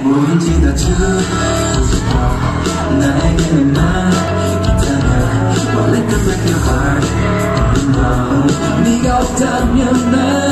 뭐든지 다 주고 싶어 나에게는 말 있다면 원래 끝밖에 말 네가 없다면 난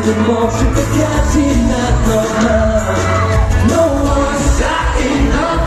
쓸모없을 때까지 난 너만 너와 사이 난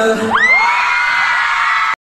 안녕.